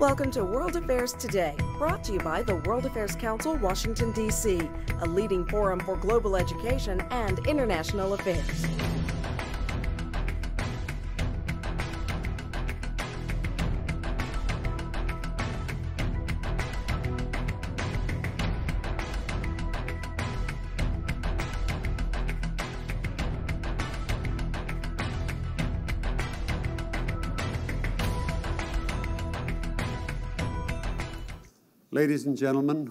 Welcome to World Affairs Today, brought to you by the World Affairs Council, Washington, D.C., a leading forum for global education and international affairs. Ladies and gentlemen,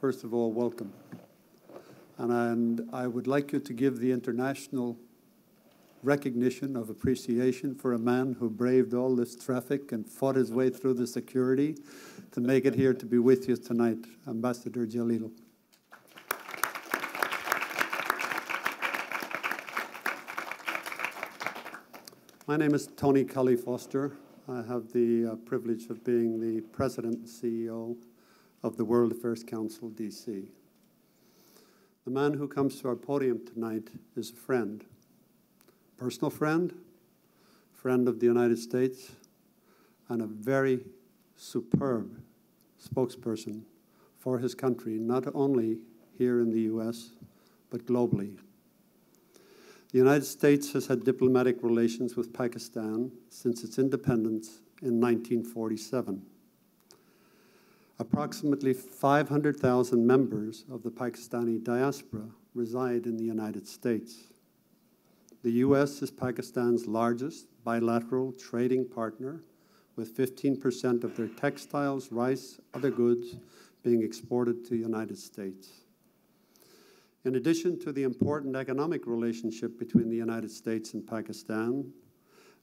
first of all, welcome. And, and, I would like you to give the international recognition of appreciation for a man who braved all this traffic and fought his way through the security to make it here to be with you tonight, Ambassador Jalil. My name is Tony Culley Foster. I have the uh, privilege of being the president and CEO of the World Affairs Council, DC. The man who comes to our podium tonight is a friend, personal friend, friend of the United States, and a very superb spokesperson for his country, not only here in the US, but globally. The United States has had diplomatic relations with Pakistan since its independence in 1947. Approximately 500,000 members of the Pakistani diaspora reside in the United States. The U.S. is Pakistan's largest bilateral trading partner, with 15% of their textiles, rice, other goods being exported to the United States. In addition to the important economic relationship between the United States and Pakistan,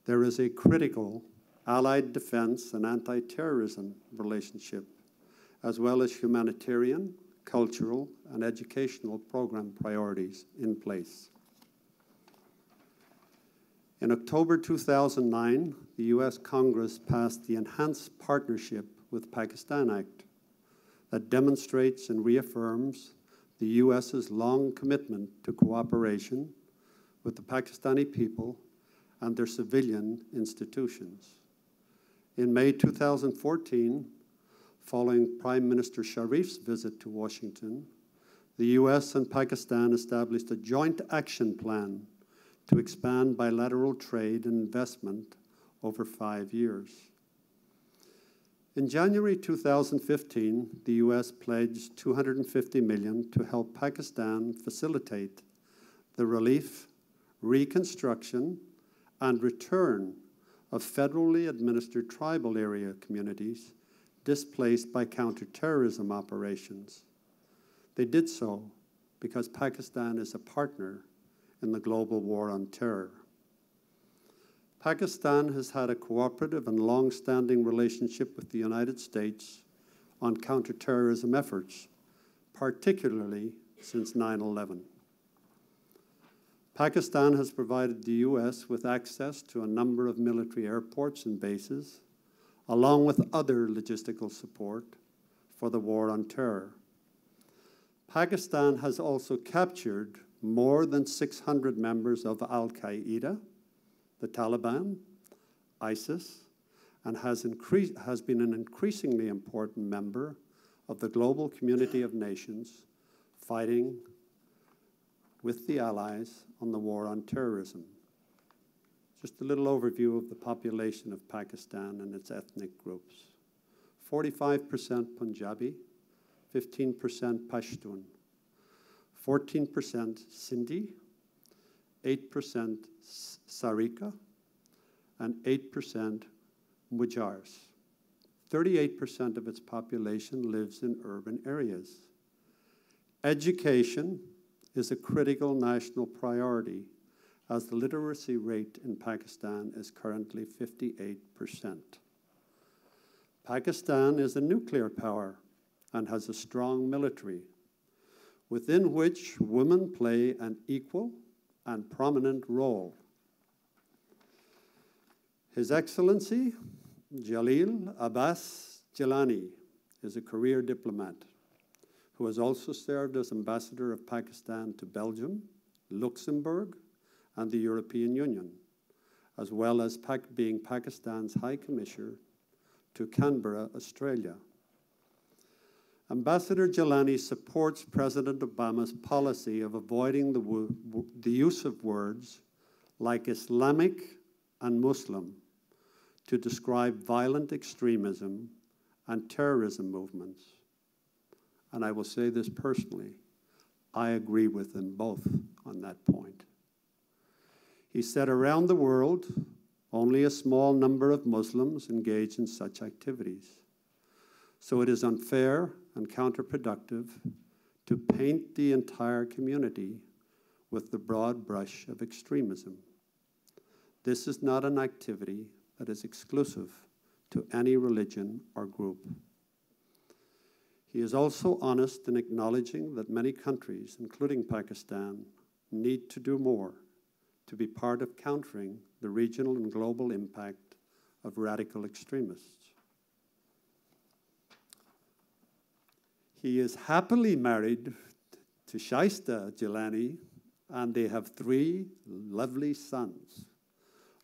there is a critical allied defense and anti-terrorism relationship as well as humanitarian, cultural, and educational program priorities in place. In October 2009, the U.S. Congress passed the Enhanced Partnership with Pakistan Act that demonstrates and reaffirms the U.S.'s long commitment to cooperation with the Pakistani people and their civilian institutions. In May 2014, Following Prime Minister Sharif's visit to Washington, the US and Pakistan established a joint action plan to expand bilateral trade and investment over five years. In January 2015, the US pledged 250 million to help Pakistan facilitate the relief, reconstruction, and return of federally administered tribal area communities displaced by counterterrorism operations. They did so because Pakistan is a partner in the global war on terror. Pakistan has had a cooperative and long-standing relationship with the United States on counterterrorism efforts, particularly since 9-11. Pakistan has provided the U.S. with access to a number of military airports and bases, along with other logistical support for the war on terror. Pakistan has also captured more than 600 members of Al Qaeda, the Taliban, ISIS, and has, has been an increasingly important member of the global community of nations fighting with the allies on the war on terrorism. Just a little overview of the population of Pakistan and its ethnic groups. 45% Punjabi, 15% Pashtun, 14% Sindhi, 8% Saraiki, and 8% Muhajirs. 38% of its population lives in urban areas. Education is a critical national priority as the literacy rate in Pakistan is currently 58%. Pakistan is a nuclear power and has a strong military, within which women play an equal and prominent role. His Excellency Jalil Abbas Jilani is a career diplomat who has also served as ambassador of Pakistan to Belgium, Luxembourg, and the European Union, as well as being Pakistan's High Commissioner to Canberra, Australia. Ambassador Jilani supports President Obama's policy of avoiding the, the use of words like Islamic and Muslim to describe violent extremism and terrorism movements. And I will say this personally I agree with them both on that point. He said, around the world, only a small number of Muslims engage in such activities. So it is unfair and counterproductive to paint the entire community with the broad brush of extremism. This is not an activity that is exclusive to any religion or group. He is also honest in acknowledging that many countries, including Pakistan, need to do more to be part of countering the regional and global impact of radical extremists. He is happily married to Shaista Jilani, and they have three lovely sons.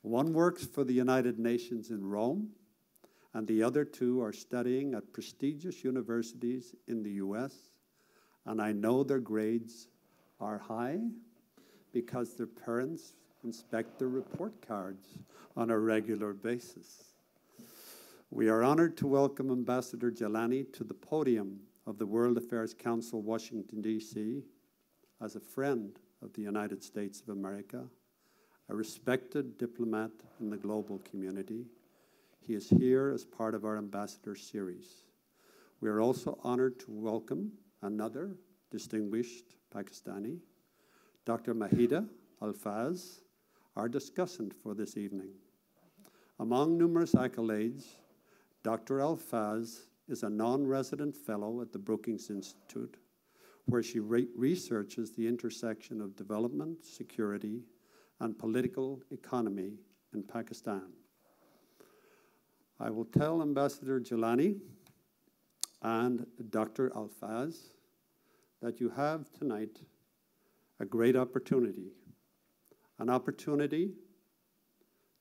One works for the United Nations in Rome, and the other two are studying at prestigious universities in the US. And I know their grades are high because their parents inspect their report cards on a regular basis. We are honored to welcome Ambassador Jilani to the podium of the World Affairs Council, Washington, D.C., as a friend of the United States of America a respected diplomat in the global community. He is here as part of our ambassador series. We are also honored to welcome another distinguished Pakistani, Dr. Madiha Afzal, our discussant for this evening. Among numerous accolades, Dr. Afzal is a non-resident fellow at the Brookings Institute, where she re researches the intersection of development, security, and political economy in Pakistan. I will tell Ambassador Jilani and Dr. Alfaz that you have tonight a great opportunity, an opportunity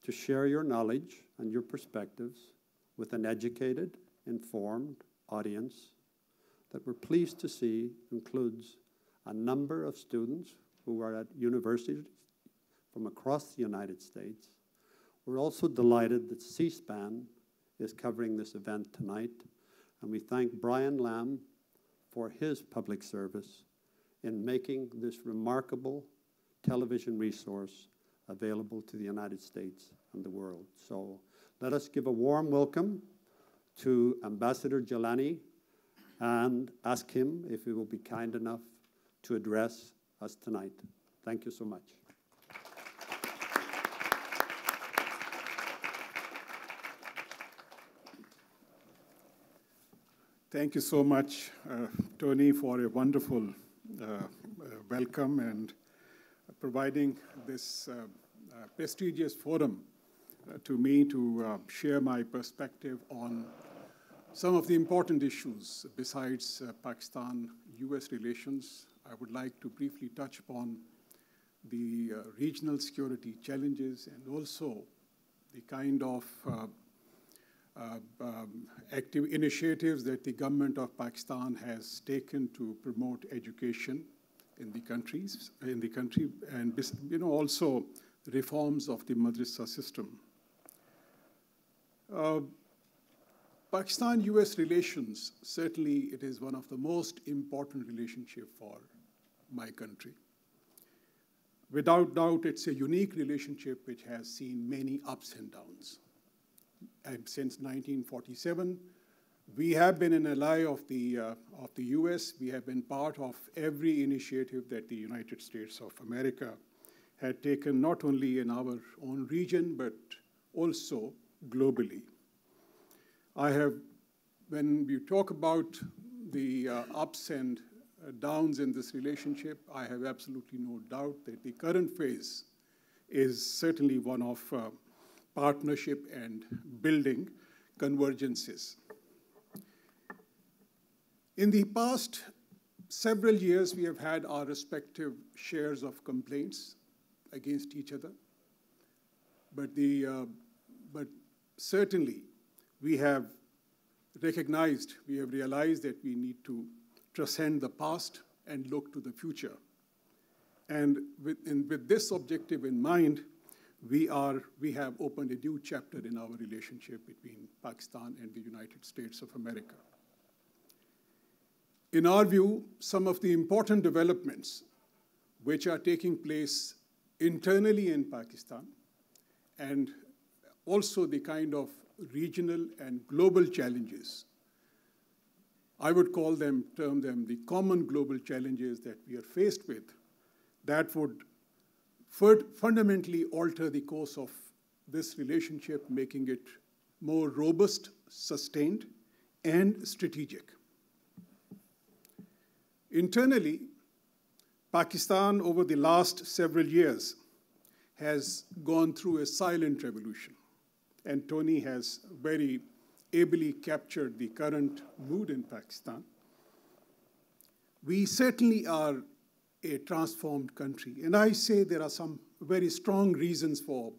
to share your knowledge and your perspectives with an educated, informed audience that we're pleased to see includes a number of students who are at universities from across the United States. We're also delighted that C-SPAN is covering this event tonight, and we thank Brian Lamb for his public service in making this remarkable television resource available to the United States and the world. So let us give a warm welcome to Ambassador Jilani and ask him if he will be kind enough to address us tonight. Thank you so much. Thank you so much, uh, Tony, for a wonderful welcome and providing this uh, uh, prestigious forum uh, to me to share my perspective on some of the important issues besides Pakistan-US relations. I would like to briefly touch upon the regional security challenges and also the kind of uh, um, active initiatives that the government of Pakistan has taken to promote education in the countries, in the country, and you know also reforms of the madrasa system. Uh, Pakistan-U.S. relations, certainly it is one of the most important relationship for my country. Without doubt, it's a unique relationship which has seen many ups and downs since 1947. We have been an ally of the, uh, of the US. We have been part of every initiative that the United States of America had taken, not only in our own region, but also globally. I have, when we talk about the uh, ups and downs in this relationship, I have absolutely no doubt that the current phase is certainly one of uh, partnership and building convergences. In the past several years, we have had our respective shares of complaints against each other. But, the, uh, but certainly, we have recognized, we have realized that we need to transcend the past and look to the future. And with, and with this objective in mind, we, are, we have opened a new chapter in our relationship between Pakistan and the United States of America. In our view, some of the important developments which are taking place internally in Pakistan and also the kind of regional and global challenges. I would call them, term them the common global challenges that we are faced with that would fundamentally alter the course of this relationship, making it more robust, sustained, and strategic. Internally, Pakistan over the last several years has gone through a silent revolution. And Tony has very ably captured the current mood in Pakistan. We certainly are a transformed country. And I say there are some very strong reasons for,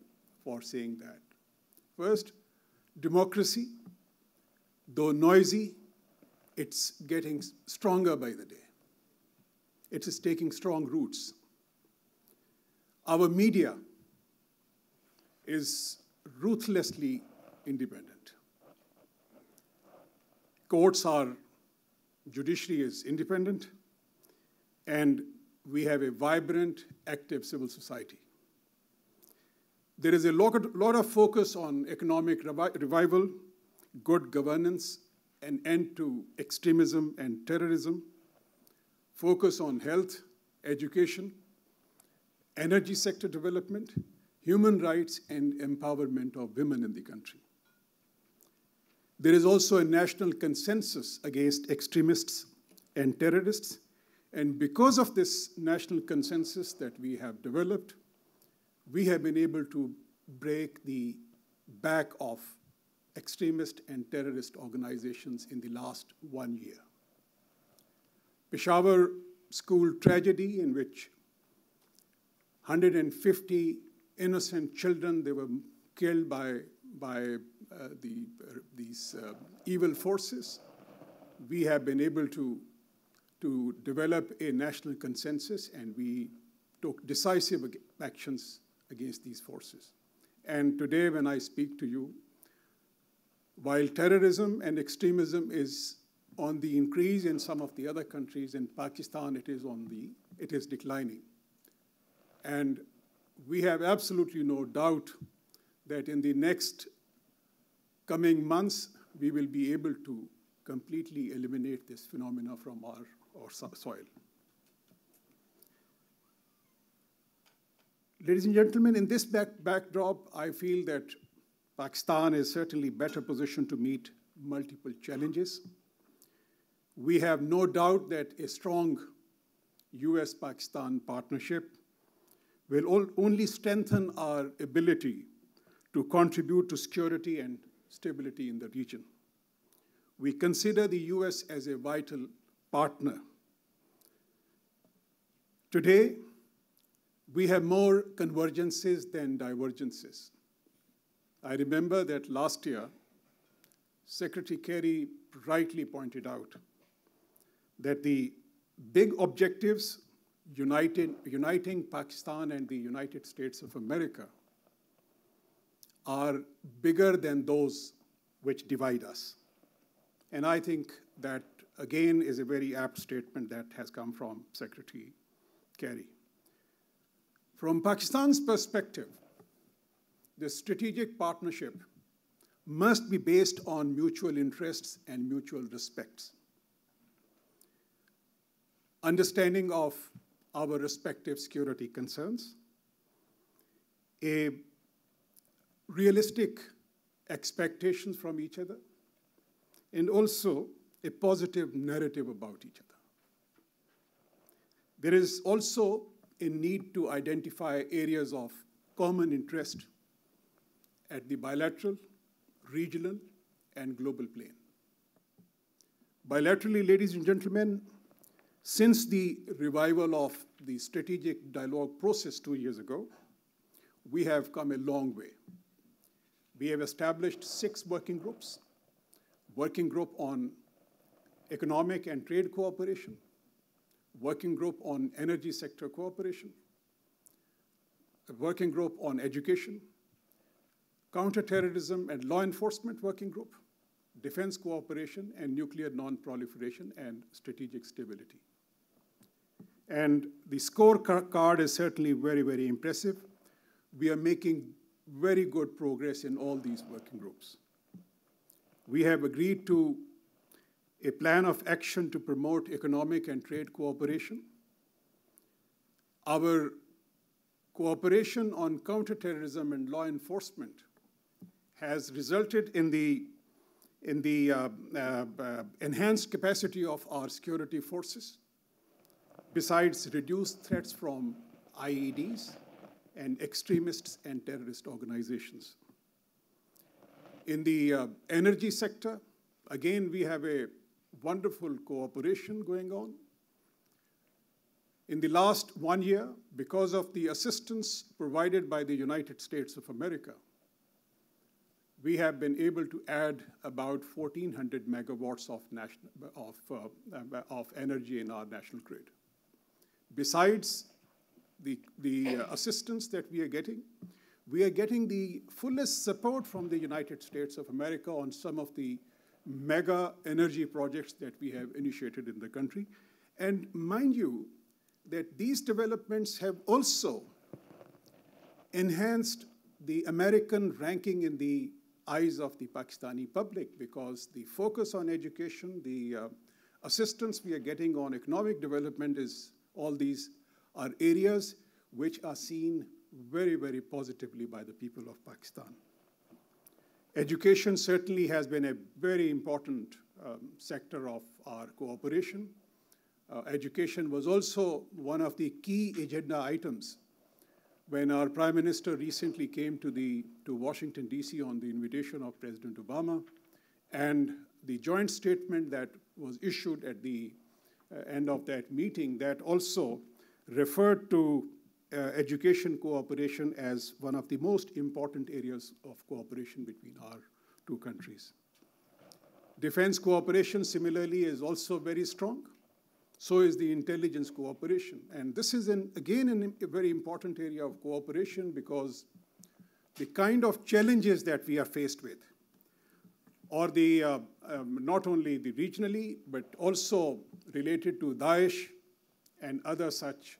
for saying that. First, democracy, though noisy, it's getting stronger by the day. It is taking strong roots. Our media is ruthlessly independent. Courts are, judiciary is independent, and we have a vibrant, active civil society. There is a lot, of focus on economic revi revival, good governance, an end to extremism and terrorism, focus on health, education, energy sector development, human rights, and empowerment of women in the country. There is also a national consensus against extremists and terrorists, and because of this national consensus that we have developed, we have been able to break the back of extremist and terrorist organizations in the last one year. Peshawar school tragedy in which 150 innocent children, they were killed by, by uh, the, uh, these uh, evil forces. We have been able to, to develop a national consensus and we took decisive actions against these forces. And today when I speak to you, while terrorism and extremism is on the increase in some of the other countries, in Pakistan it is on the, it is declining. And we have absolutely no doubt that in the next coming months, we will be able to completely eliminate this phenomena from our, our soil. Ladies and gentlemen, in this back backdrop, I feel that Pakistan is certainly better positioned to meet multiple challenges. We have no doubt that a strong US Pakistan partnership will only strengthen our ability to contribute to security and stability in the region. We consider the US as a vital partner. Today, we have more convergences than divergences. I remember that last year, Secretary Kerry rightly pointed out that the big objectives united, uniting Pakistan and the United States of America are bigger than those which divide us. And I think that, again, is a very apt statement that has come from Secretary Kerry. From Pakistan's perspective, the strategic partnership must be based on mutual interests and mutual respects. Understanding of our respective security concerns, a realistic expectations from each other, and also a positive narrative about each other. There is also a need to identify areas of common interest at the bilateral, regional, and global plane. Bilaterally, ladies and gentlemen, since the revival of the strategic dialogue process two years ago, we have come a long way. We have established six working groups. working group on economic and trade cooperation, working group on energy sector cooperation, a working group on education, counterterrorism and law enforcement working group, defense cooperation, and nuclear non-proliferation and strategic stability. And the scorecard is certainly very, very impressive. We are making very good progress in all these working groups. We have agreed to a plan of action to promote economic and trade cooperation. Our cooperation on counterterrorism and law enforcement has resulted in the, in the uh, uh, uh, enhanced capacity of our security forces, besides reduced threats from IEDs and extremists and terrorist organizations. In the uh, energy sector, again, we have a wonderful cooperation going on. In the last one year, because of the assistance provided by the United States of America, we have been able to add about 1,400 megawatts of, national, of, uh, of energy in our national grid. Besides the, the assistance that we are getting, we are getting the fullest support from the United States of America on some of the mega energy projects that we have initiated in the country. And mind you, that these developments have also enhanced the American ranking in the eyes of the Pakistani public because the focus on education, the uh, assistance we are getting on economic development is all these are areas which are seen very, very positively by the people of Pakistan. Education certainly has been a very important um, sector of our cooperation. Uh, education was also one of the key agenda items when our Prime Minister recently came to, the, to Washington, D.C. on the invitation of President Obama, and the joint statement that was issued at the uh, end of that meeting that also referred to education cooperation as one of the most important areas of cooperation between our two countries. Defense cooperation, similarly, is also very strong. So is the intelligence cooperation. And this is, an, again, an, a very important area of cooperation because the kind of challenges that we are faced with, or the, uh, um, not only the regionally, but also related to Daesh and other such uh, uh,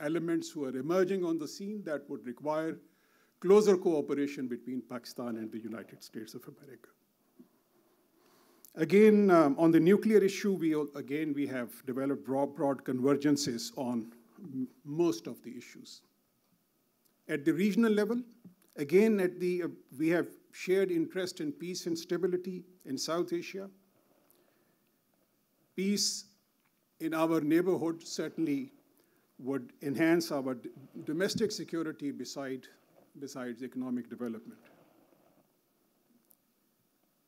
elements who are emerging on the scene that would require closer cooperation between Pakistan and the United States of America. Again, um, on the nuclear issue, we again we have developed broad, broad convergences on most of the issues. At the regional level, again, at the uh, we have shared interest in peace and stability in South Asia. Peace in our neighborhood certainly would enhance our domestic security beside, besides economic development.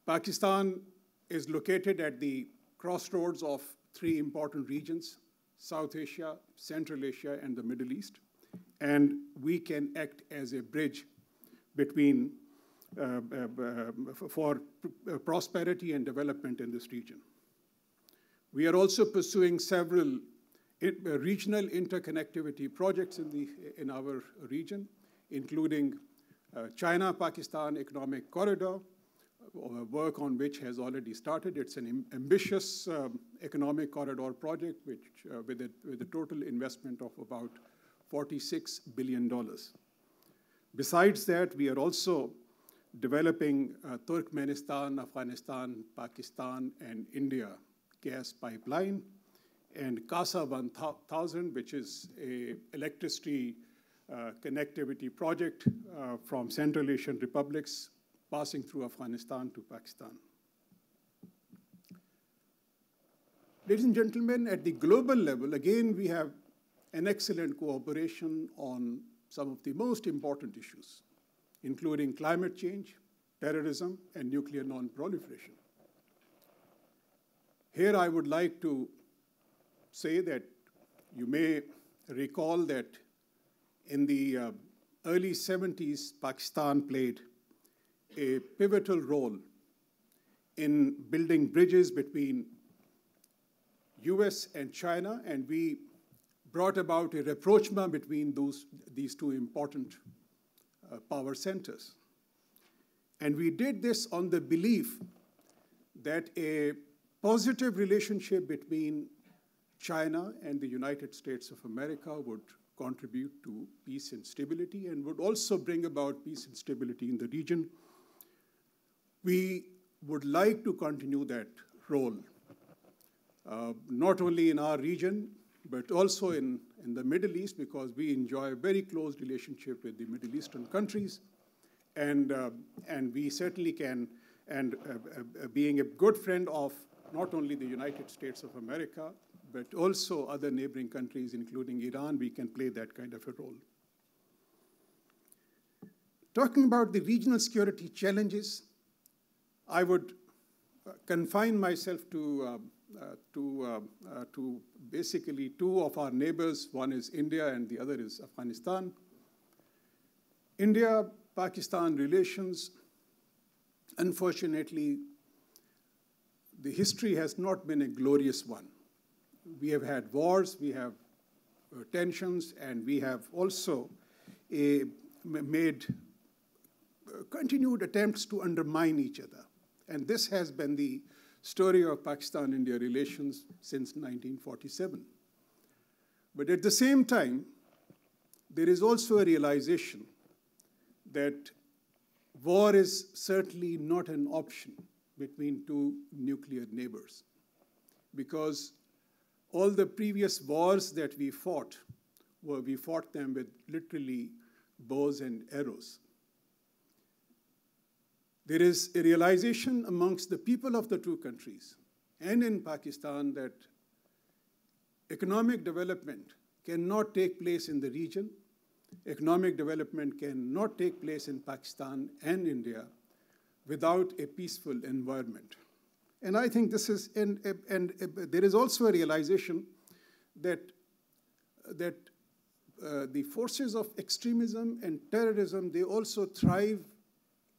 Pakistan is located at the crossroads of three important regions, South Asia, Central Asia, and the Middle East. And we can act as a bridge between uh, uh, for prosperity and development in this region. We are also pursuing several uh, regional interconnectivity projects in, the, in our region, including uh, China-Pakistan Economic Corridor, uh, work on which has already started. It's an ambitious um, economic corridor project which, uh, with, a, with a total investment of about $46 billion. Besides that, we are also developing uh, Turkmenistan, Afghanistan, Pakistan, and India gas pipeline and CASA 1000, which is a electricity uh, connectivity project uh, from Central Asian republics passing through Afghanistan to Pakistan. Ladies and gentlemen, at the global level, again, we have an excellent cooperation on some of the most important issues, including climate change, terrorism, and nuclear non-proliferation. Here I would like to say that you may recall that in the uh, early 70s, Pakistan played a pivotal role in building bridges between US and China, and we brought about a rapprochement between those, these two important uh, power centers. And we did this on the belief that a positive relationship between China and the United States of America would contribute to peace and stability and would also bring about peace and stability in the region. We would like to continue that role, uh, not only in our region, but also in, in the Middle East, because we enjoy a very close relationship with the Middle Eastern countries. And, uh, and we certainly can, and uh, uh being a good friend of not only the United States of America, but also other neighboring countries, including Iran, we can play that kind of a role. Talking about the regional security challenges, I would uh, confine myself to, uh, uh, to, uh, uh, to basically two of our neighbors. One is India and the other is Afghanistan. India-Pakistan relations, unfortunately, the history has not been a glorious one we have had wars, we have uh, tensions, and we have also a, made uh, continued attempts to undermine each other. And this has been the story of Pakistan India relations since 1947. But at the same time, there is also a realization that war is certainly not an option between two nuclear neighbors because all the previous wars that we fought, were we fought them with literally bows and arrows. There is a realization amongst the people of the two countries and in Pakistan that economic development cannot take place in the region. Economic development cannot take place in Pakistan and India without a peaceful environment. And I think this is, and, and, and there is also a realization that, that uh, the forces of extremism and terrorism, they also thrive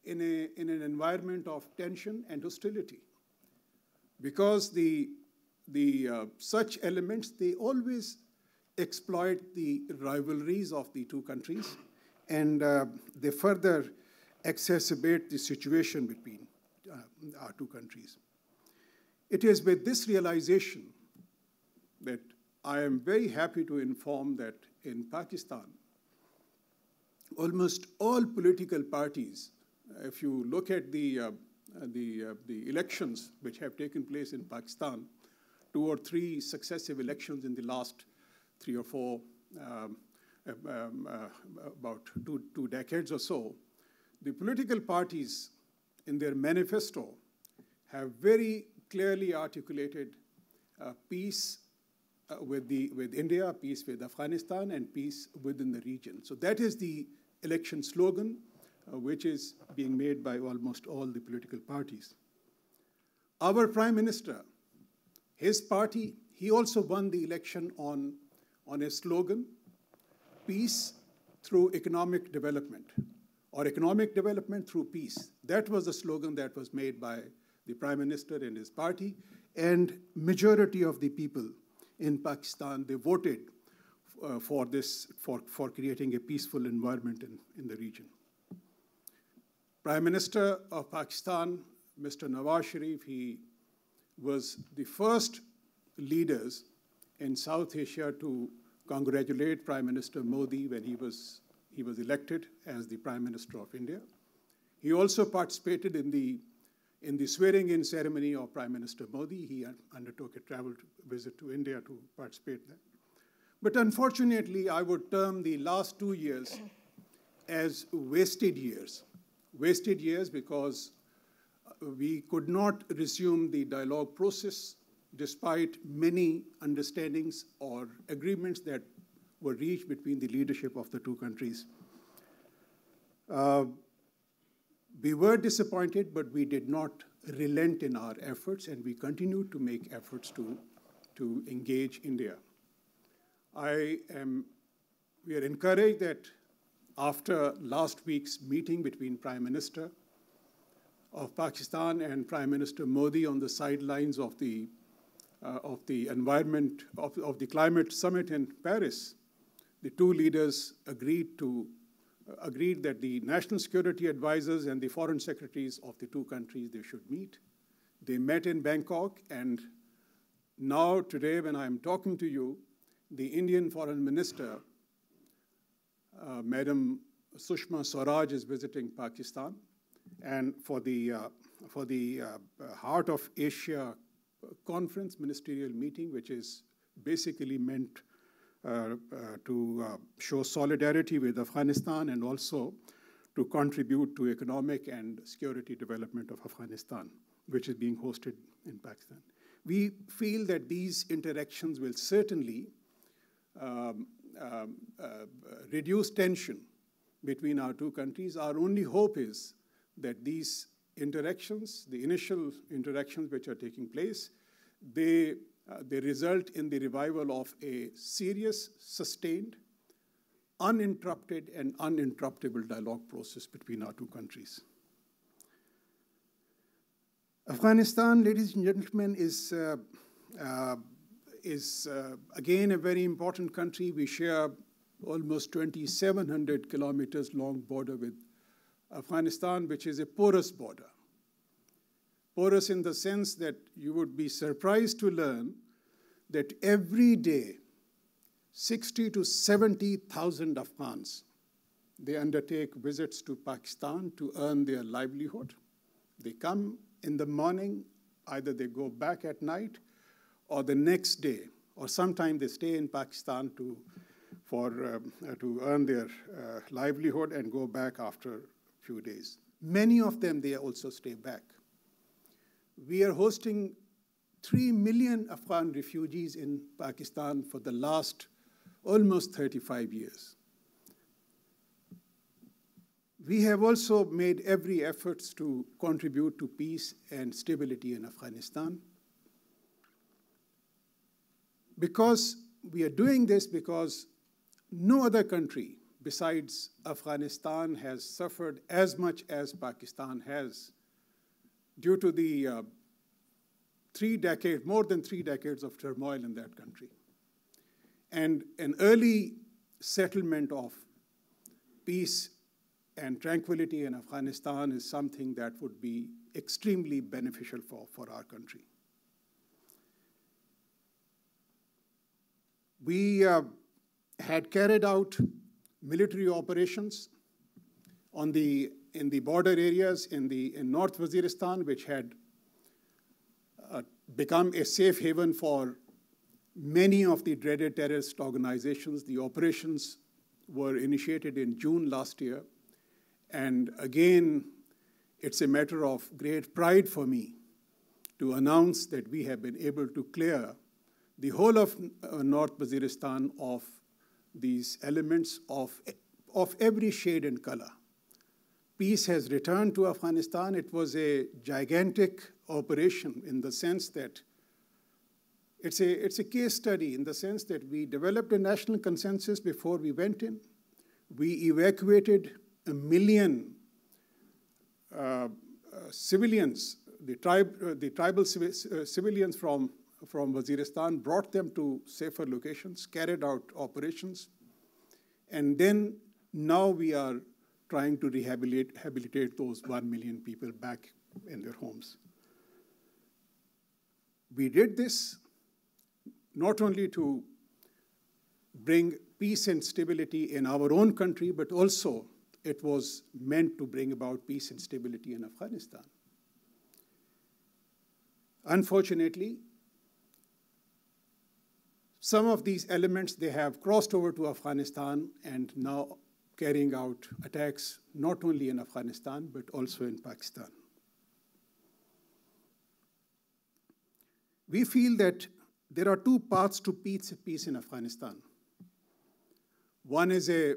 in, a, in an environment of tension and hostility. Because the, the, uh, such elements, they always exploit the rivalries of the two countries and uh, they further exacerbate the situation between uh, our two countries. It is with this realization that I am very happy to inform that in Pakistan, almost all political parties, if you look at the, uh, the, uh, the elections which have taken place in Pakistan, two or three successive elections in the last three or four, um, um, uh, about two, two decades or so, the political parties in their manifesto have very clearly articulated uh, peace uh, with, the, with India, peace with Afghanistan, and peace within the region. So that is the election slogan, uh, which is being made by almost all the political parties. Our prime minister, his party, he also won the election on, on a slogan, peace through economic development, or economic development through peace. That was the slogan that was made by the prime minister and his party, and majority of the people in Pakistan, they voted uh, for this, for, for creating a peaceful environment in, in the region. Prime Minister of Pakistan, Mr. Nawaz Sharif, he was the first leaders in South Asia to congratulate Prime Minister Modi when he was, he was elected as the Prime Minister of India. He also participated in the in the swearing-in ceremony of Prime Minister Modi, he undertook a travel visit to India to participate there. But unfortunately, I would term the last two years as wasted years. Wasted years because we could not resume the dialogue process despite many understandings or agreements that were reached between the leadership of the two countries. Uh, we were disappointed, but we did not relent in our efforts, and we continued to make efforts to, to engage India. I am, we are encouraged that after last week's meeting between Prime Minister of Pakistan and Prime Minister Modi on the sidelines of the, uh, of the environment, of, of the climate summit in Paris, the two leaders agreed to agreed that the national security advisors and the foreign secretaries of the two countries they should meet. They met in Bangkok, and now today, when I am talking to you, the Indian Foreign Minister, uh, Madam Sushma Swaraj, is visiting Pakistan, and for the uh, for the uh, Heart of Asia conference ministerial meeting, which is basically meant to uh, show solidarity with Afghanistan and also to contribute to economic and security development of Afghanistan, which is being hosted in Pakistan. We feel that these interactions will certainly um, um, uh, reduce tension between our two countries. Our only hope is that these interactions, the initial interactions which are taking place, they uh, they result in the revival of a serious, sustained, uninterrupted, and uninterruptible dialogue process between our two countries. Afghanistan, ladies and gentlemen, is, uh, uh, is uh, again a very important country. We share almost 2,700 kilometers long border with Afghanistan, which is a porous border porous in the sense that you would be surprised to learn that every day 60 to 70,000 Afghans they undertake visits to Pakistan to earn their livelihood. They come in the morning, either they go back at night or the next day, or sometimes they stay in Pakistan to, for, uh, to earn their uh, livelihood and go back after a few days. Many of them, they also stay back we are hosting 3 million Afghan refugees in Pakistan for the last almost 35 years. We have also made every effort to contribute to peace and stability in Afghanistan. Because we are doing this because no other country besides Afghanistan has suffered as much as Pakistan has due to the uh, three decades, more than three decades of turmoil in that country. And an early settlement of peace and tranquility in Afghanistan is something that would be extremely beneficial for, for our country. We uh, had carried out military operations on the in the border areas in, the, in North Waziristan, which had uh, become a safe haven for many of the dreaded terrorist organizations. The operations were initiated in June last year. And again, it's a matter of great pride for me to announce that we have been able to clear the whole of uh, North Waziristan of these elements of, of every shade and color peace has returned to Afghanistan. It was a gigantic operation in the sense that it's a, it's a case study in the sense that we developed a national consensus before we went in. We evacuated a million uh, uh, civilians, the, tribe, uh, the tribal uh, civilians from, from Waziristan, brought them to safer locations, carried out operations, and then now we are trying to rehabilitate, rehabilitate those 1 million people back in their homes. We did this not only to bring peace and stability in our own country, but also it was meant to bring about peace and stability in Afghanistan. Unfortunately, some of these elements, they have crossed over to Afghanistan and now carrying out attacks not only in Afghanistan but also in Pakistan. We feel that there are two paths to peace, peace in Afghanistan. One is a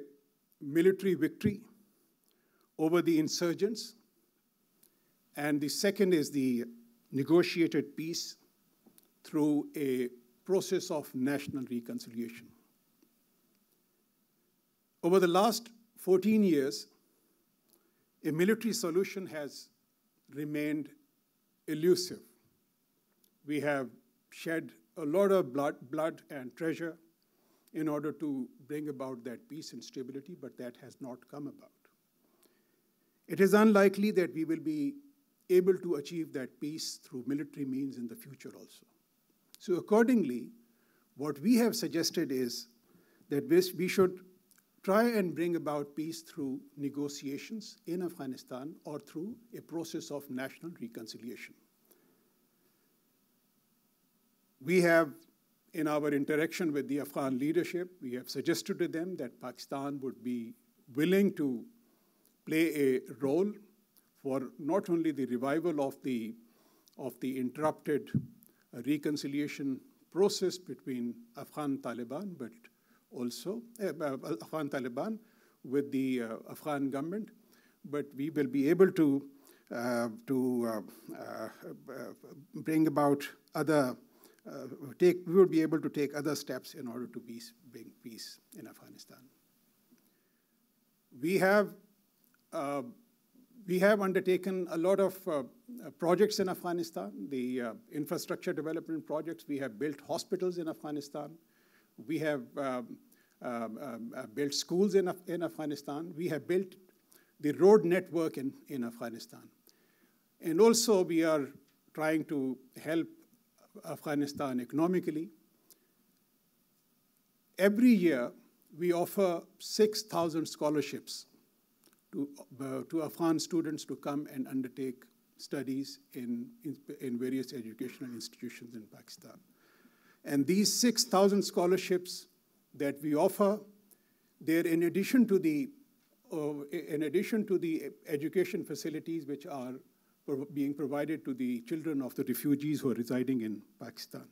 military victory over the insurgents, and the second is the negotiated peace through a process of national reconciliation. Over the last 14 years, a military solution has remained elusive. We have shed a lot of blood, blood and treasure in order to bring about that peace and stability, but that has not come about. It is unlikely that we will be able to achieve that peace through military means in the future also. So, accordingly, what we have suggested is that we should try and bring about peace through negotiations in Afghanistan or through a process of national reconciliation. We have, in our interaction with the Afghan leadership, we have suggested to them that Pakistan would be willing to play a role for not only the revival of the, of the interrupted uh, reconciliation process between Afghan Taliban, but also uh, Afghan Taliban with the uh, Afghan government, but we will be able to uh, to bring about other take we will be able to take other steps in order to peace, bring peace in Afghanistan. We have uh, we have undertaken a lot of uh, projects in Afghanistan, the uh, infrastructure development projects. We have built hospitals in Afghanistan. We have um, um, um, uh, built schools in, in Afghanistan. We have built the road network in, in Afghanistan. And also, we are trying to help Afghanistan economically. Every year, we offer 6,000 scholarships to, uh, to Afghan students to come and undertake studies in, in, in various educational institutions in Pakistan. And these 6,000 scholarships that we offer, they're in addition to the, uh, in addition to the education facilities which are being provided to the children of the refugees who are residing in Pakistan.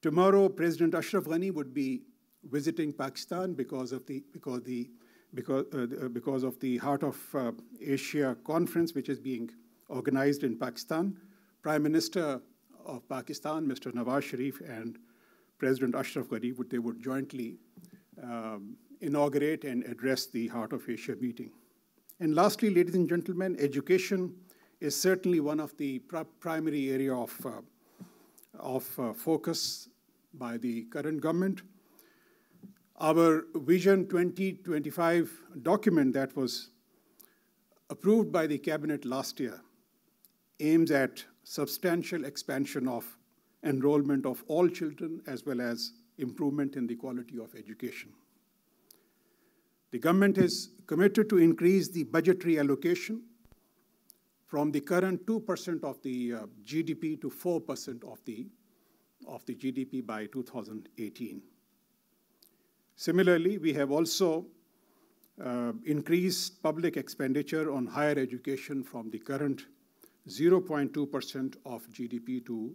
Tomorrow, President Ashraf Ghani would be visiting Pakistan because of the, because the, because, uh, because of the Heart of uh, Asia conference, which is being organized in Pakistan. Prime Minister of Pakistan, Mr. Nawaz Sharif, and President Ashraf Ghani would, they would jointly um, inaugurate and address the Heart of Asia meeting. And lastly, ladies and gentlemen, education is certainly one of the pr primary area of, uh, of uh, focus by the current government. Our Vision 2025 document that was approved by the cabinet last year aims at substantial expansion of enrollment of all children as well as improvement in the quality of education. The government is committed to increase the budgetary allocation from the current 2% of the uh, GDP to 4% of the, of the GDP by 2018. Similarly, we have also uh, increased public expenditure on higher education from the current 0.2% of GDP to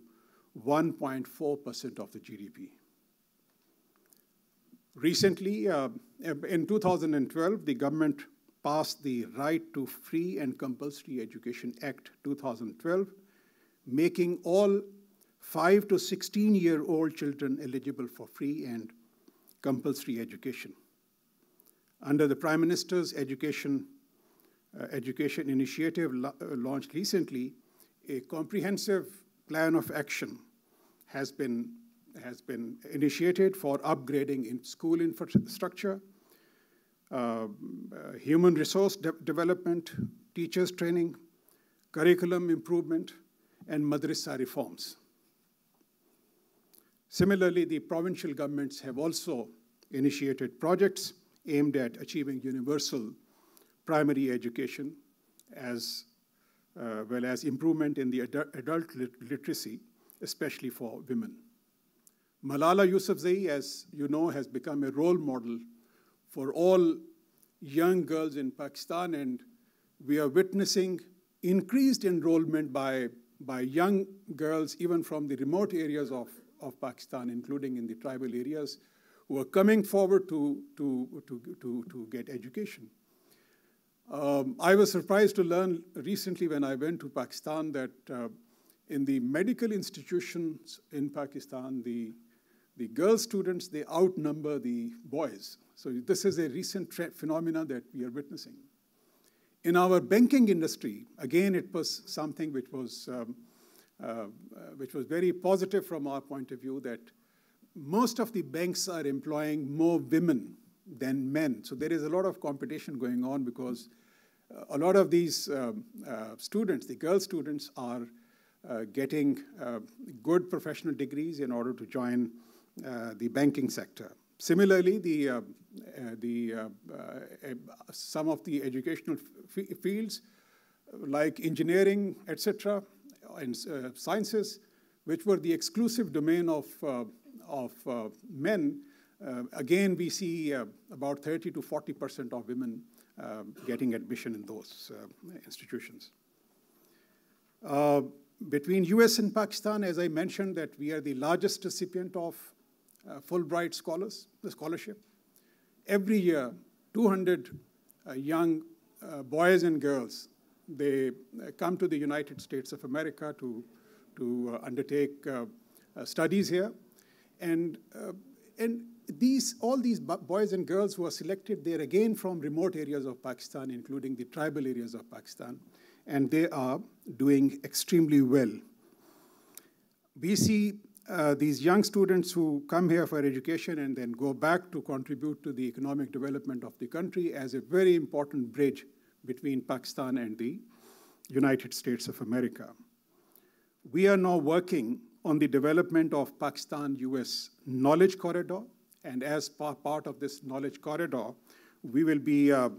1.4% of the GDP. Recently, uh, in 2012, the government passed the Right to Free and Compulsory Education Act 2012, making all 5 to 16 year old children eligible for free and compulsory education. Under the Prime Minister's education, education initiative uh, launched recently, a comprehensive plan of action has been, has been initiated for upgrading in school infrastructure, uh, uh, human resource de development, teachers training, curriculum improvement, and madrasa reforms. Similarly, the provincial governments have also initiated projects aimed at achieving universal primary education as uh, well as improvement in the adult lit literacy especially for women. Malala Yousafzai, as you know, has become a role model for all young girls in Pakistan, and we are witnessing increased enrollment by, by young girls, even from the remote areas of, of Pakistan, including in the tribal areas, who are coming forward to, to, to, to, to get education. Um, I was surprised to learn recently when I went to Pakistan that uh, in the medical institutions in Pakistan, the, the girl students, they outnumber the boys. So this is a recent phenomenon that we are witnessing. In our banking industry, again, it was something which was, um, uh, which was very positive from our point of view that most of the banks are employing more women than men. So there is a lot of competition going on because uh, a lot of these um, uh, students, the girl students, are uh, getting uh, good professional degrees in order to join uh, the banking sector. Similarly, the, uh, the, some of the educational fields like engineering, etc., and sciences, which were the exclusive domain of, of men, Uh, again, we see uh, about 30 to 40% of women uh, getting admission in those uh, institutions. Uh, between US and Pakistan, as I mentioned, that we are the largest recipient of Fulbright scholars, the scholarship. Every year, 200 young boys and girls, they come to the United States of America to, to undertake studies here. And, and these, all these boys and girls who are selected, they're again from remote areas of Pakistan, including the tribal areas of Pakistan, and they are doing extremely well. We see uh, these young students who come here for education and then go back to contribute to the economic development of the country as a very important bridge between Pakistan and the United States of America. We are now working on the development of Pakistan-US knowledge corridor, and as part of this knowledge corridor, we will be uh,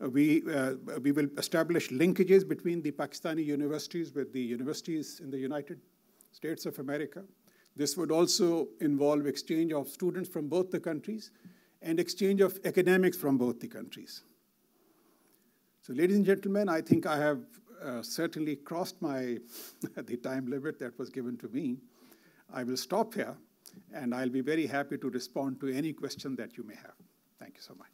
we, uh, we will establish linkages between the Pakistani universities with the universities in the United States of America. This would also involve exchange of students from both the countries and exchange of academics from both the countries. So ladies and gentlemen, I think I have uh, certainly crossed my the time limit that was given to me. I will stop here and I'll be very happy to respond to any question that you may have. Thank you so much.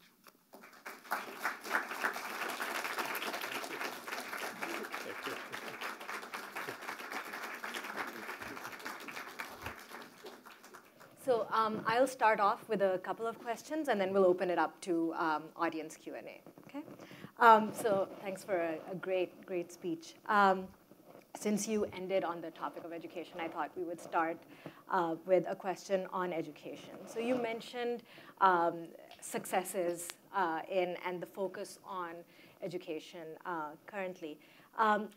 So um, I'll start off with a couple of questions, and then we'll open it up to um, audience Q&A, okay? Um, so thanks for a, a, great, great speech. Um, since you ended on the topic of education, I thought we would start uh, with a question on education. So you mentioned um, successes uh, in and the focus on education uh, currently. Um,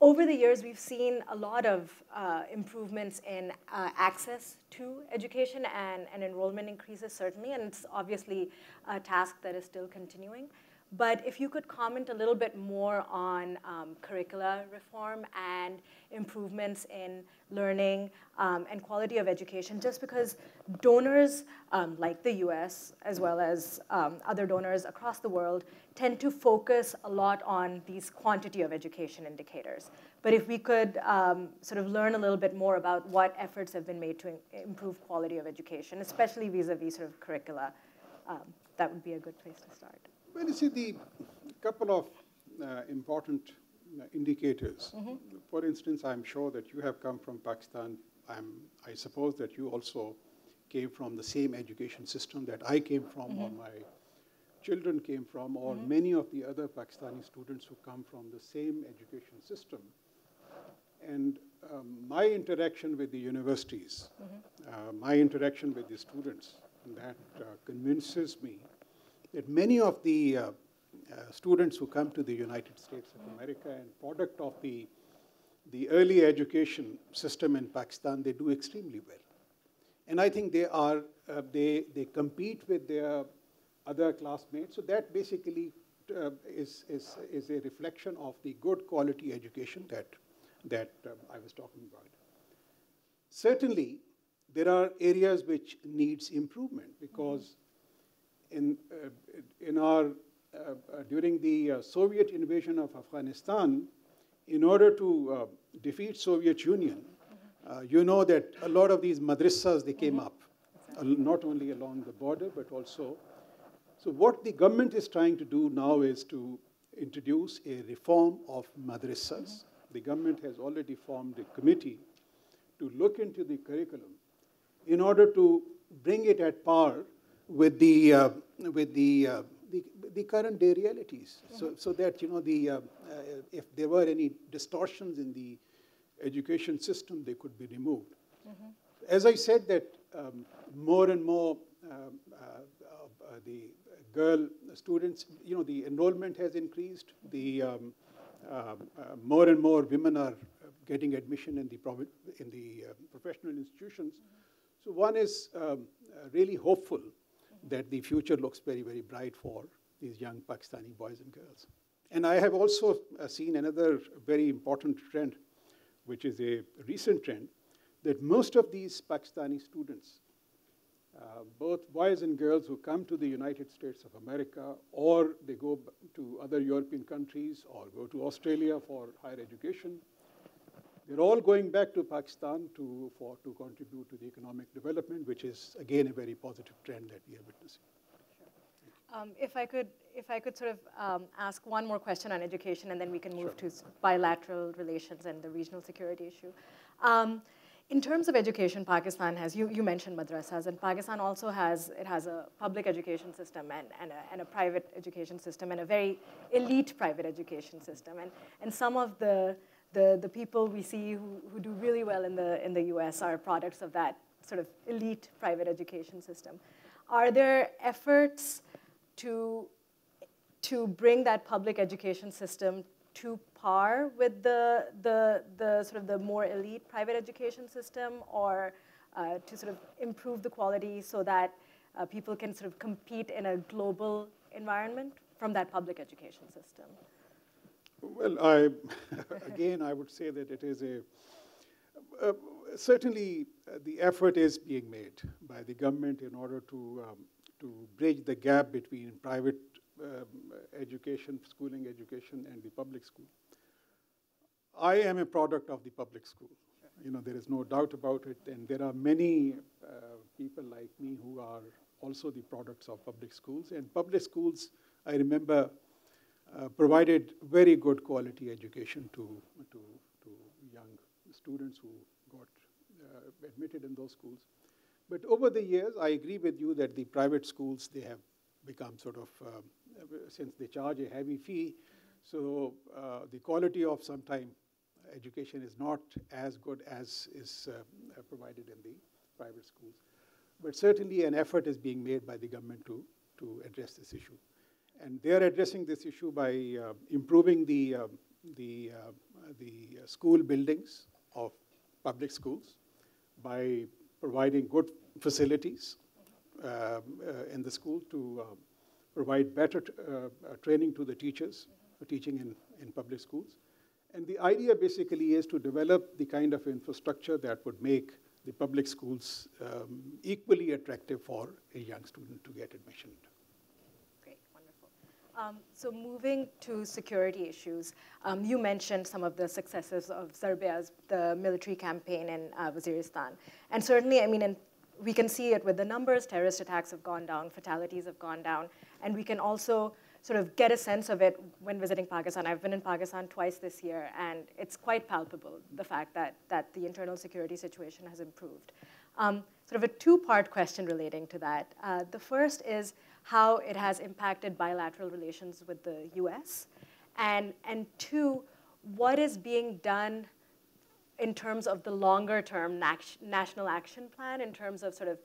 over the years, we've seen a lot of uh, improvements in uh, access to education and, and enrollment increases, certainly, and it's obviously a task that is still continuing. But if you could comment a little bit more on um, curricula reform and improvements in learning um, and quality of education, just because donors um, like the US, as well as um, other donors across the world, tend to focus a lot on these quantity of education indicators. But if we could um, sort of learn a little bit more about what efforts have been made to improve quality of education, especially vis-a-vis -vis sort of curricula, um, that would be a good place to start. Well, you see, the couple of uh, important uh, indicators. Mm -hmm. For instance, I'm sure that you have come from Pakistan. I'm, I suppose that you also came from the same education system that I came from mm -hmm. or my children came from, or mm -hmm. many of the other Pakistani students who come from the same education system. And um, my interaction with the universities, uh, my interaction with the students, that uh, convinces me that many of the uh, uh, students who come to the United States of America and product of the, the early education system in Pakistan, they do extremely well. And I think they are, uh, they, they compete with their other classmates. So that basically uh, is, is, is a reflection of the good quality education that, that um, I was talking about. Certainly, there are areas which needs improvement because in, uh, in our, uh, uh, during the Soviet invasion of Afghanistan, in order to defeat Soviet Union, you know that a lot of these madrasas, they came mm -hmm. up, not only along the border, but also. So what the government is trying to do now is to introduce a reform of madrasas. Mm -hmm. The government has already formed a committee to look into the curriculum in order to bring it at par with the, uh, with the, uh, the, the current day realities, so, so that, you know, the, uh, uh, if there were any distortions in the education system, they could be removed. Mm -hmm. As I said that um, more and more um, uh, the girl students, you know, the enrollment has increased. The um, uh, uh, more and more women are getting admission in the, in the uh, professional institutions. Mm -hmm. So one is um, really hopeful. That the future looks very, very bright for these young Pakistani boys and girls. And I have also uh, seen another very important trend, which is a recent trend, that most of these Pakistani students uh, both boys and girls who come to the United States of America, or they go to other European countries, or go to Australia for higher education, they're all going back to Pakistan to, for, to contribute to the economic development, which is, again, a very positive trend that we are witnessing. Um, if I could, if I could sort of um, ask one more question on education, and then we can move sure. to bilateral relations and the regional security issue. Um, in terms of education, Pakistan has, you, you mentioned madrasas, and Pakistan also has, it has a public education system and, and, a, and a private education system and a very elite private education system. And, and some of the, the, the people we see who, who do really well in the, in the US are products of that sort of elite private education system. Are there efforts to, to bring that public education system to par with the, the, the sort of the more elite private education system or uh, to sort of improve the quality so that uh, people can sort of compete in a global environment from that public education system? Well, I, again, I would say that it is a, uh, certainly uh, the effort is being made by the government in order to, um, to bridge the gap between private um, education, schooling education, and the public school. I am a product of the public school. You know, there is no doubt about it. And there are many uh, people like me who are also the products of public schools. And public schools, I remember, uh, provided very good quality education to, to, to young students who got uh, admitted in those schools. But over the years, I agree with you that the private schools, they have become sort of, um, since they charge a heavy fee, so uh, the quality of sometime education is not as good as is uh, provided in the private schools. But certainly an effort is being made by the government to, to address this issue. And they are addressing this issue by uh, improving the, uh, the, uh, the school buildings of public schools, by providing good facilities um, uh, in the school to uh, provide better training to the teachers teaching in, in public schools, and the idea basically is to develop the kind of infrastructure that would make the public schools um, equally attractive for a young student to get admission. Um, so moving to security issues, um, you mentioned some of the successes of Zarb-e-Azb the military campaign in uh, Waziristan. And certainly, I mean, in, we can see it with the numbers, terrorist attacks have gone down, fatalities have gone down, and we can also sort of get a sense of it when visiting Pakistan. I've been in Pakistan twice this year, and it's quite palpable, the fact that, that the internal security situation has improved. Um, sort of a two-part question relating to that. Uh, the first is how it has impacted bilateral relations with the US, and, and two, what is being done in terms of the longer term national action plan, in terms of sort of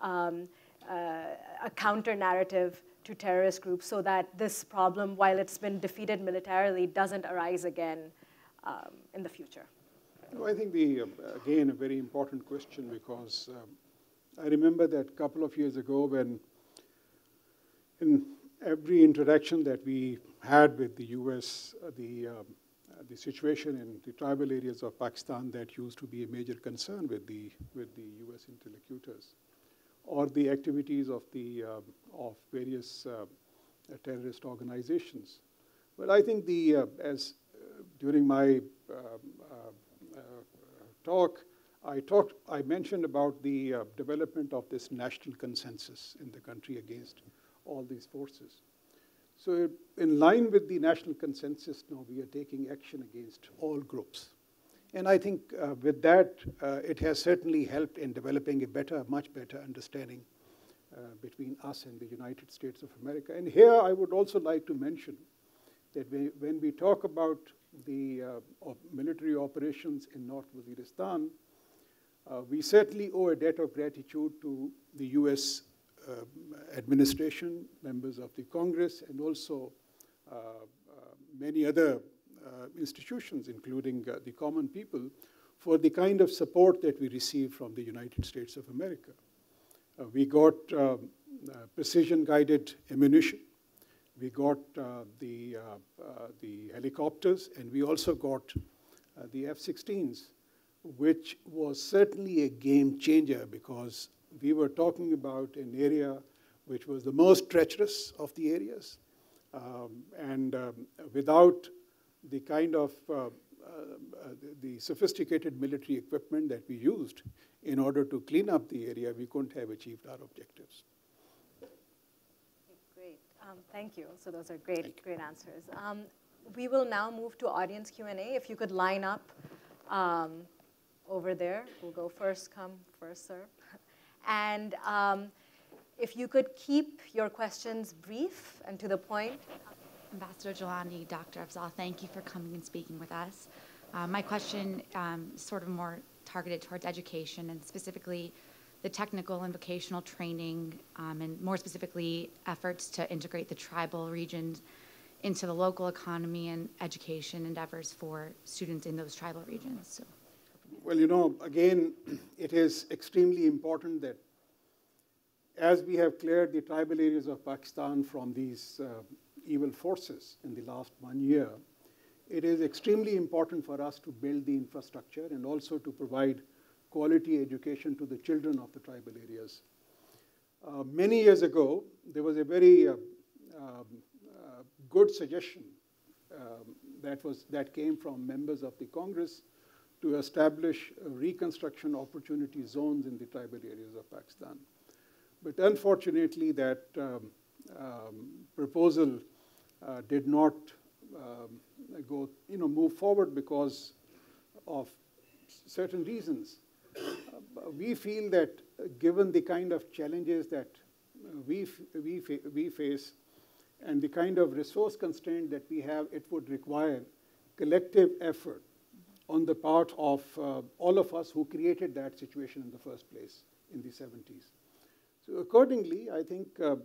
um, uh, a counter narrative to terrorist groups so that this problem, while it's been defeated militarily, doesn't arise again um, in the future? Well, I think the, uh, again, a very important question because um, I remember that a couple of years ago when in every interaction that we had with the US, uh, the, um, uh, the situation in the tribal areas of Pakistan that used to be a major concern with the, with the US interlocutors or the activities of, the, um, of various uh, terrorist organizations. But I think the, uh, as uh, during my um, talk, I talked, I mentioned about the uh, development of this national consensus in the country against all these forces. So in line with the national consensus now, we are taking action against all groups. And I think uh, with that, uh, it has certainly helped in developing a better, much better understanding uh, between us and the United States of America. And here I would also like to mention that we, when we talk about the uh, military operations in North Waziristan, uh, we certainly owe a debt of gratitude to the US administration, members of the Congress, and also uh, uh, many other institutions, including the common people, for the kind of support that we received from the United States of America. we got um, precision guided ammunition. We got uh, the, uh, uh, the helicopters, and we also got the F 16s, which was certainly a game changer because we were talking about an area which was the most treacherous of the areas. Um, and um, without the kind of uh, uh, the sophisticated military equipment that we used in order to clean up the area, we couldn't have achieved our objectives. Great, um, thank you. So those are great, great answers. Um, we will now move to audience Q&A. If you could line up um, over there, we'll go first come, first serve. And um, if you could keep your questions brief and to the point. Ambassador Jilani, Dr. Afzal, thank you for coming and speaking with us. Uh, my question um, is sort of more targeted towards education and specifically the technical and vocational training um, and more specifically efforts to integrate the tribal regions into the local economy and education endeavors for students in those tribal regions. So. Well, you know, again, it is extremely important that as we have cleared the tribal areas of Pakistan from these uh, evil forces in the last one year, it is extremely important for us to build the infrastructure and also to provide quality education to the children of the tribal areas. Uh, many years ago, there was a very uh, um, uh, good suggestion um, that, was, that came from members of the Congress to establish reconstruction opportunity zones in the tribal areas of Pakistan. But unfortunately, that um, um, proposal uh, did not um, go, you know, move forward because of certain reasons. Uh, we feel that given the kind of challenges that uh, we, we, we face and the kind of resource constraint that we have, it would require collective effort on the part of uh, all of us who created that situation in the first place in the 70s. So accordingly, I think uh, uh,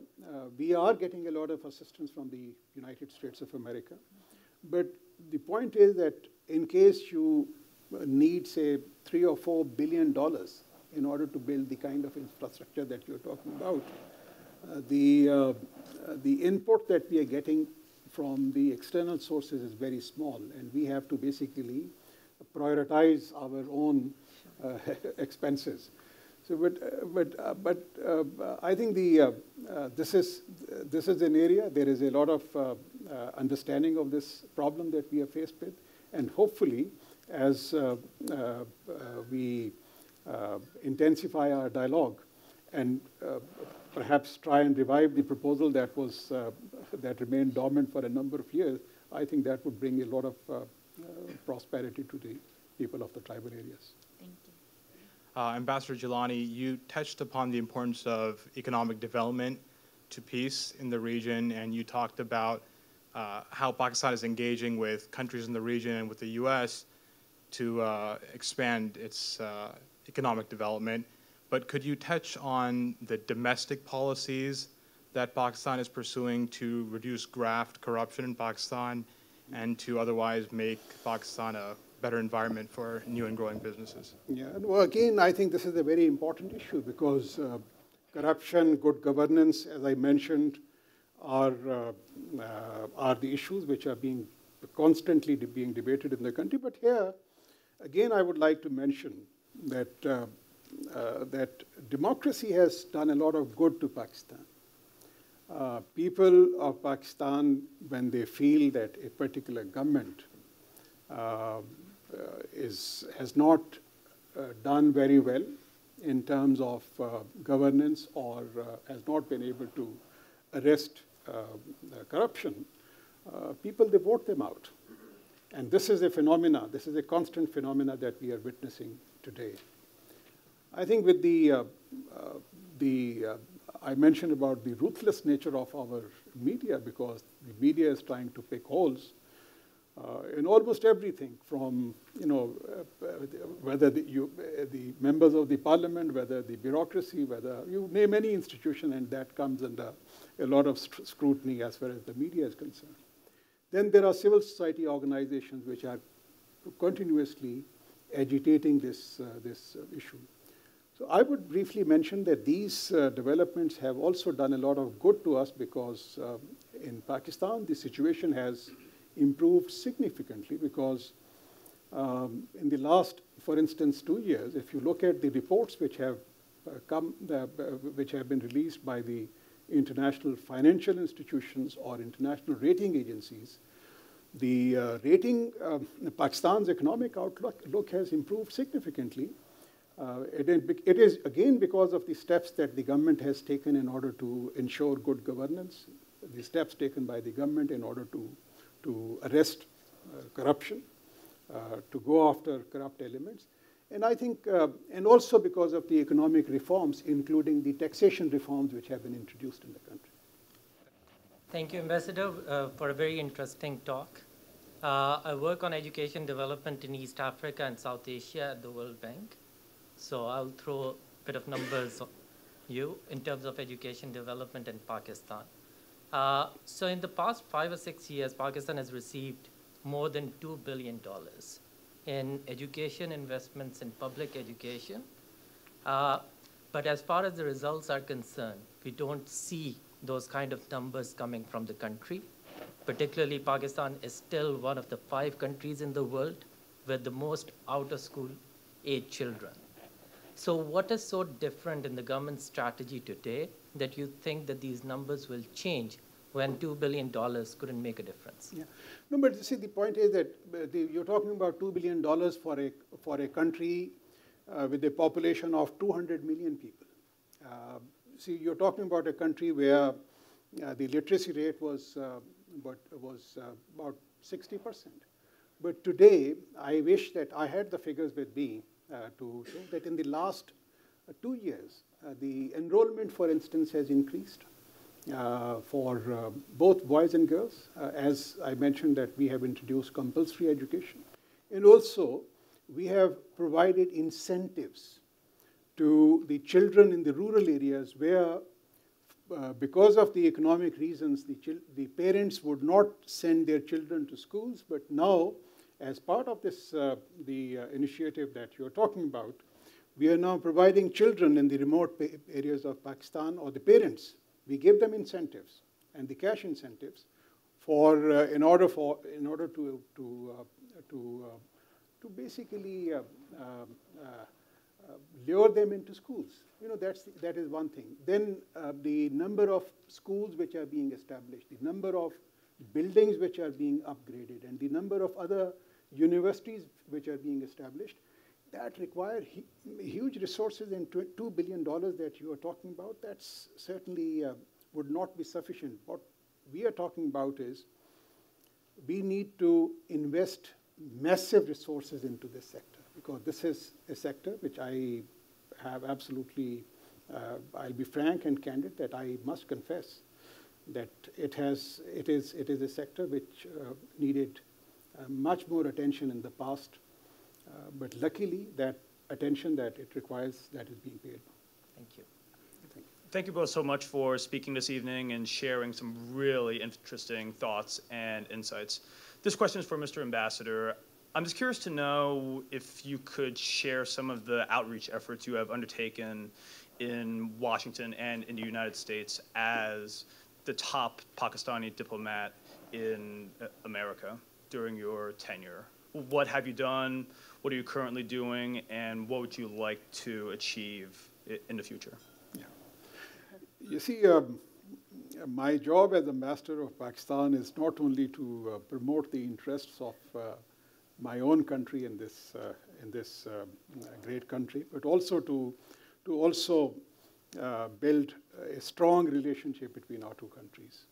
we are getting a lot of assistance from the United States of America. But the point is that in case you need, say, three or four billion dollars in order to build the kind of infrastructure that you're talking about, uh, the, uh, the input that we are getting from the external sources is very small, and we have to basically prioritize our own uh, expenses. So, but, uh, but, uh, but uh, I think the, uh, uh, this, is, this is an area, there is a lot of understanding of this problem that we are faced with. And hopefully, as we intensify our dialogue and perhaps try and revive the proposal that, was, that remained dormant for a number of years, I think that would bring a lot of prosperity to the people of the tribal areas. Thank you. Uh, Ambassador Jilani, you touched upon the importance of economic development to peace in the region, and you talked about uh, how Pakistan is engaging with countries in the region and with the U.S. to uh, expand its uh, economic development. But could you touch on the domestic policies that Pakistan is pursuing to reduce graft corruption in Pakistan and to otherwise make Pakistan a better environment for new and growing businesses. Yeah, well, again, I think this is a very important issue because uh, corruption, good governance, as I mentioned, are, uh, uh, are the issues which are being constantly being debated in the country. But here, again, I would like to mention that, uh, uh, that democracy has done a lot of good to Pakistan. Uh, people of Pakistan, when they feel that a particular government uh, is, has not uh, done very well in terms of uh, governance or has not been able to arrest corruption, people, they vote them out. And this is a phenomena, this is a constant phenomena that we are witnessing today. I think with the, uh, uh, the uh, I mentioned about the ruthless nature of our media because the media is trying to pick holes uh, in almost everything from, you know, uh, whether the, you, uh, the members of the parliament, whether the bureaucracy, whether you name any institution and that comes under a lot of scrutiny as far as the media is concerned. Then there are civil society organizations which are continuously agitating this, uh, this issue. So I would briefly mention that these uh, developments have also done a lot of good to us because um, in Pakistan the situation has improved significantly because um, in the last, for instance, two years, if you look at the reports which have uh, come, uh, which have been released by the international financial institutions or international rating agencies, the uh, rating, uh, Pakistan's economic outlook has improved significantly. Uh, it, it is again because of the steps that the government has taken in order to ensure good governance, the steps taken by the government in order to, to arrest uh, corruption, uh, to go after corrupt elements. And I think, uh, and also because of the economic reforms, including the taxation reforms which have been introduced in the country. Thank you, Ambassador, uh, for a very interesting talk. I work on education development in East Africa and South Asia at the World Bank. So I'll throw a bit of numbers on you in terms of education development in Pakistan. Uh, so in the past five or six years, Pakistan has received more than $2 billion in education investments in public education. Uh, but as far as the results are concerned, we don't see those kind of numbers coming from the country. Particularly, Pakistan is still one of the five countries in the world with the most out-of-school age children. So what is so different in the government's strategy today that you think that these numbers will change when $2 billion couldn't make a difference? Yeah. No, but see, the point is that uh, the, you're talking about $2 billion for a, for a country uh, with a population of 200 million people. Uh, see, you're talking about a country where uh, the literacy rate was, uh, was uh, about 60%. But today, I wish that I had the figures with me to show that in the last two years, the enrollment, for instance, has increased. Uh, for uh, both boys and girls. Uh, as I mentioned that we have introduced compulsory education. And also, we have provided incentives to the children in the rural areas where, uh, because of the economic reasons, the, the, parents would not send their children to schools. But now, as part of this, uh, the uh, initiative that you're talking about, we are now providing children in the remote areas of Pakistan or the parents. We give them incentives and the cash incentives for uh, in order for in order to to uh, to uh, to basically um, uh, lure them into schools. You know, that's, that is one thing. Then the number of schools which are being established, the number of buildings which are being upgraded, and the number of other universities which are being established, that require huge resources and $2 billion that you are talking about, that's certainly uh, would not be sufficient. What we are talking about is we need to invest massive resources into this sector because this is a sector which I have absolutely, uh, I'll be frank and candid that I must confess that it has, it is, it is a sector which uh, needed much more attention in the past, uh, but luckily that attention that it requires that is being paid. Thank you. Thank you. Thank you both so much for speaking this evening and sharing some really interesting thoughts and insights. This question is for Mr. Ambassador. I'm just curious to know if you could share some of the outreach efforts you have undertaken in Washington and in the United States as the top Pakistani diplomat in uh, America during your tenure. What have you done? What are you currently doing? And what would you like to achieve in the future? Yeah. You see, um, my job as ambassador of Pakistan is not only to uh, promote the interests of uh, my own country in this, uh, in this uh, great country, but also to, to also uh, build a strong relationship between our two countries.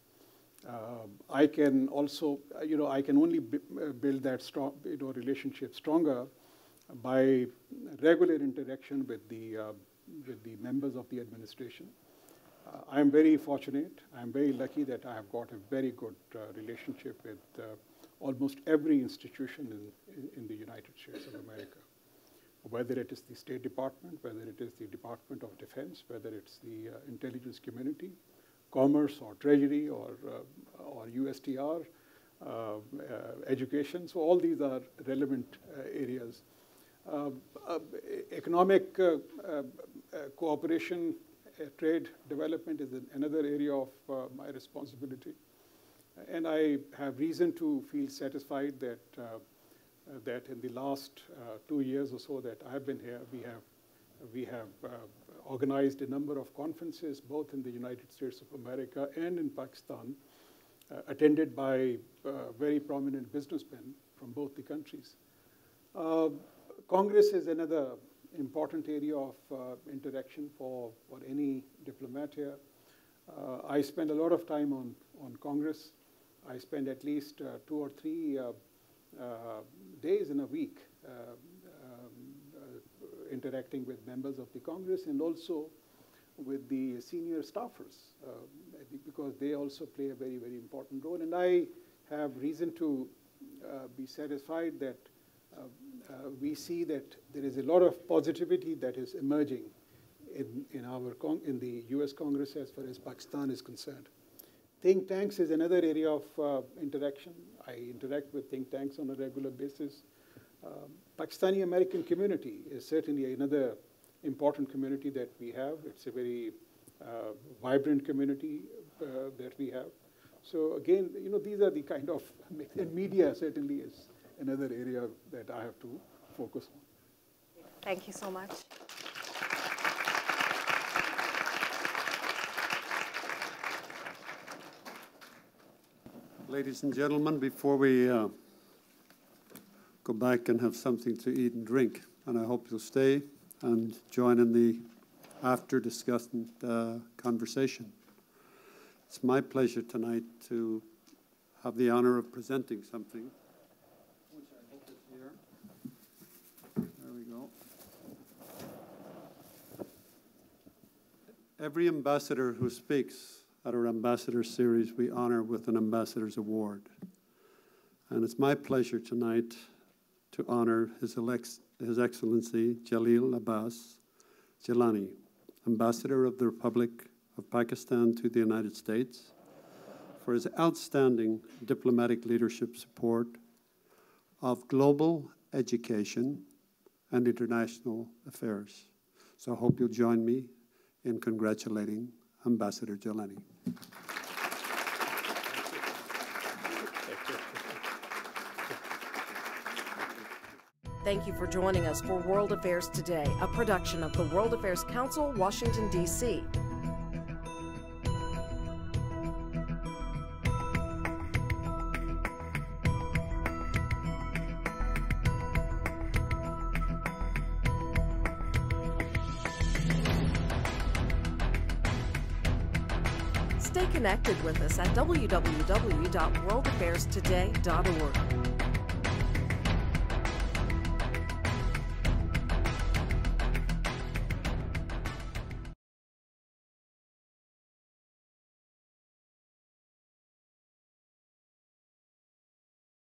Uh, I can also, you know, I can only build that strong, you know, relationship stronger by regular interaction with the, with the members of the administration. I'm very fortunate. I'm very lucky that I have got a very good uh, relationship with uh, almost every institution in, in, in, the United States of America. Whether it is the State Department, whether it is the Department of Defense, whether it's the uh, intelligence community, commerce or treasury or, uh, or USTR, uh, uh, education. So all these are relevant areas. economic cooperation trade development is another area of uh, my responsibility. And I have reason to feel satisfied that, uh, that in the last uh, two years or so that I've been here, we have, we have organized a number of conferences, both in the United States of America and in Pakistan, uh, attended by uh, very prominent businessmen from both the countries. Uh, Congress is another important area of interaction for, for any diplomat here. I spend a lot of time on, on Congress. I spend at least two or three days in a week interacting with members of the Congress and also with the senior staffers uh, because they also play a very, very important role. And I have reason to uh, be satisfied that uh, uh, we see that there is a lot of positivity that is emerging in, in, our in the US Congress as far as Pakistan is concerned. Think tanks is another area of uh, interaction. I interact with think tanks on a regular basis. Um, Pakistani American community is certainly another important community that we have. It's a very uh, vibrant community uh, that we have. So again, you know, these are the kind of, and media certainly is another area that I have to focus on. Thank you so much. Ladies and gentlemen, before we uh, go back and have something to eat and drink, and I hope you'll stay and join in the after discussion uh, conversation. It's my pleasure tonight to have the honor of presenting something Every ambassador who speaks at our ambassador series, we honor with an ambassador's award. And it's my pleasure tonight to honor His, His Excellency Jalil Abbas Jilani, Ambassador of the Republic of Pakistan to the United States, for his outstanding diplomatic leadership support of global education and international affairs. So I hope you'll join me in congratulating Ambassador Jilani. Thank you for joining us for World Affairs Today, a production of the World Affairs Council, Washington, D.C. Stay connected with us at www.worldaffairstoday.org.